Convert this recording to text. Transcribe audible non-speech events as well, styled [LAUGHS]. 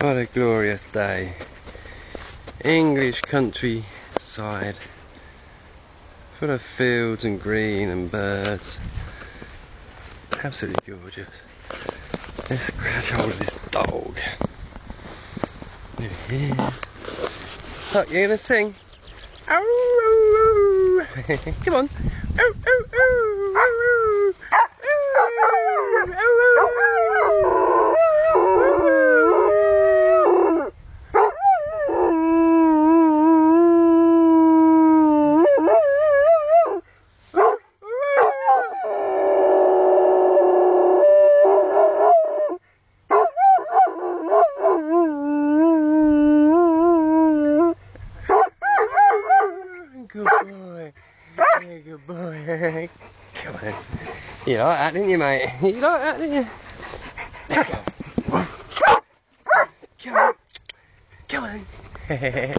What a glorious day. English countryside. Full of fields and green and birds. Absolutely gorgeous. Let's crouch hold of this dog. There he is. You're gonna sing? Ow, ow, ow. [LAUGHS] Come on. Ow, ow, ow. Good boy. Yeah, good boy. Come on. You like that, didn't you, mate? You like that, didn't you? Come on. Come on. Come on.